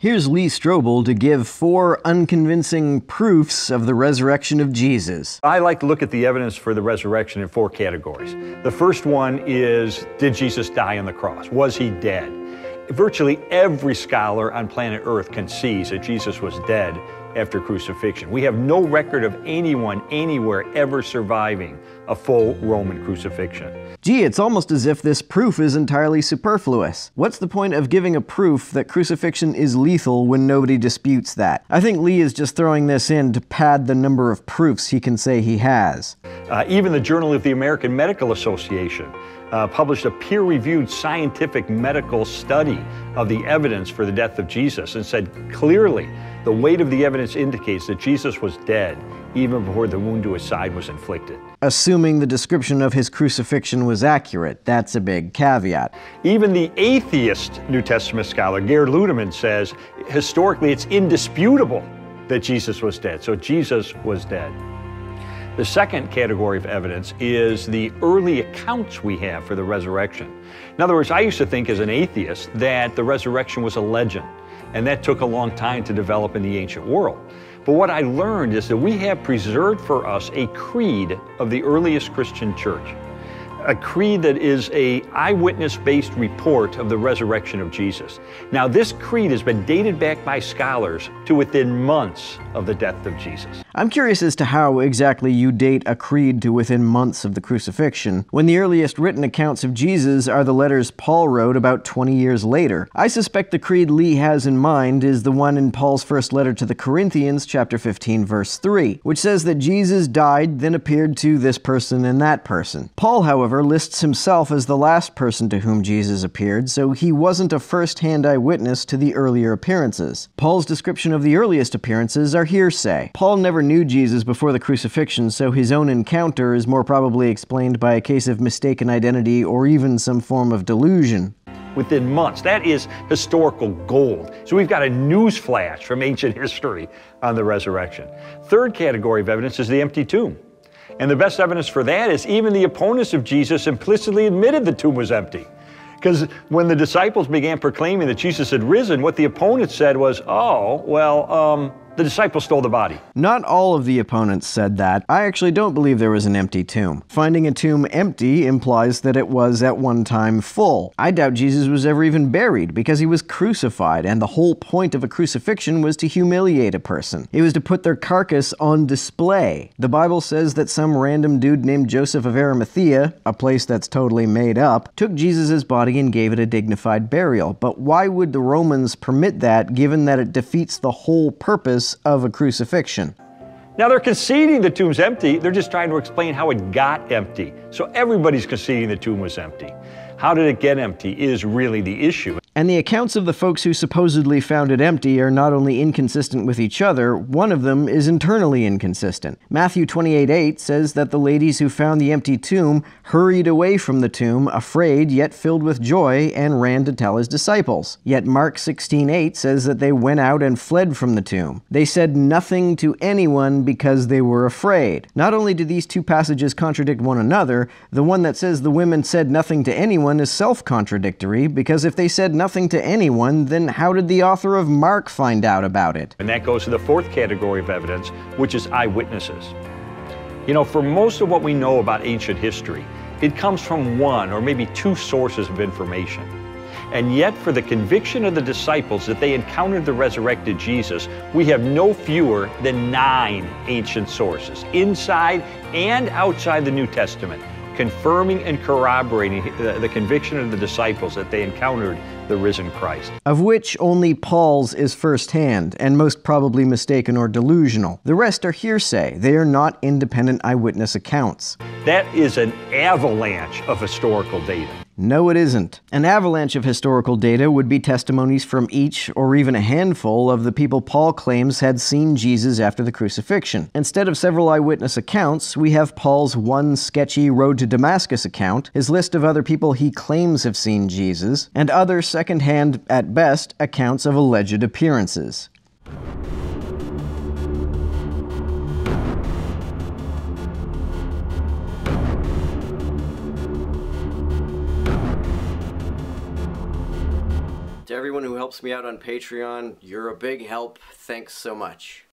Here's Lee Strobel to give four unconvincing proofs of the resurrection of Jesus. I like to look at the evidence for the resurrection in four categories. The first one is Did Jesus die on the cross? Was he dead? Virtually every scholar on planet Earth concedes that Jesus was dead after crucifixion. We have no record of anyone anywhere ever surviving a full Roman crucifixion. Gee, it's almost as if this proof is entirely superfluous. What's the point of giving a proof that crucifixion is lethal when nobody disputes that? I think Lee is just throwing this in to pad the number of proofs he can say he has. Uh, even the Journal of the American Medical Association uh, published a peer reviewed scientific medical study of the evidence for the death of Jesus and said clearly the weight of the evidence indicates that Jesus was dead even before the wound to his side was inflicted. Assuming the description of his crucifixion was accurate, that's a big caveat. Even the atheist New Testament scholar, Gerd Ludemann, says historically it's indisputable that Jesus was dead. So Jesus was dead. The second category of evidence is the early accounts we have for the resurrection. In other words, I used to think as an atheist that the resurrection was a legend, and that took a long time to develop in the ancient world. But what I learned is that we have preserved for us a creed of the earliest Christian church a creed that is a eyewitness-based report of the resurrection of Jesus. Now this creed has been dated back by scholars to within months of the death of Jesus. I'm curious as to how exactly you date a creed to within months of the crucifixion, when the earliest written accounts of Jesus are the letters Paul wrote about 20 years later. I suspect the creed Lee has in mind is the one in Paul's first letter to the Corinthians, chapter 15, verse 3, which says that Jesus died, then appeared to this person and that person. Paul, however, lists himself as the last person to whom Jesus appeared, so he wasn't a first-hand eyewitness to the earlier appearances. Paul's description of the earliest appearances are hearsay. Paul never knew Jesus before the crucifixion, so his own encounter is more probably explained by a case of mistaken identity or even some form of delusion within months. That is historical gold. So we've got a news flash from ancient history on the resurrection. Third category of evidence is the empty tomb. And the best evidence for that is even the opponents of Jesus implicitly admitted the tomb was empty. Because when the disciples began proclaiming that Jesus had risen, what the opponents said was, oh, well, um, the disciples stole the body. Not all of the opponents said that. I actually don't believe there was an empty tomb. Finding a tomb empty implies that it was at one time full. I doubt Jesus was ever even buried because he was crucified, and the whole point of a crucifixion was to humiliate a person. It was to put their carcass on display. The Bible says that some random dude named Joseph of Arimathea, a place that's totally made up, took Jesus' body and gave it a dignified burial. But why would the Romans permit that given that it defeats the whole purpose of a crucifixion. Now they're conceding the tomb's empty, they're just trying to explain how it got empty. So everybody's conceding the tomb was empty. How did it get empty is really the issue. And the accounts of the folks who supposedly found it empty are not only inconsistent with each other, one of them is internally inconsistent. Matthew 28:8 says that the ladies who found the empty tomb hurried away from the tomb, afraid yet filled with joy, and ran to tell his disciples. Yet Mark 16:8 says that they went out and fled from the tomb. They said nothing to anyone because they were afraid. Not only do these two passages contradict one another, the one that says the women said nothing to anyone is self-contradictory because if they said nothing to anyone, then how did the author of Mark find out about it? And that goes to the fourth category of evidence, which is eyewitnesses. You know, for most of what we know about ancient history, it comes from one or maybe two sources of information. And yet, for the conviction of the disciples that they encountered the resurrected Jesus, we have no fewer than nine ancient sources, inside and outside the New Testament, confirming and corroborating the, conviction of the disciples that they encountered the risen Christ. Of which only Paul's is firsthand, and most probably mistaken or delusional. The rest are hearsay. They are not independent eyewitness accounts. That is an avalanche of historical data. No, it isn't. An avalanche of historical data would be testimonies from each, or even a handful, of the people Paul claims had seen Jesus after the crucifixion. Instead of several eyewitness accounts, we have Paul's one sketchy Road to Damascus account, his list of other people he claims have seen Jesus, and other second-hand, at best, accounts of alleged appearances. Everyone who helps me out on Patreon, you're a big help. Thanks so much.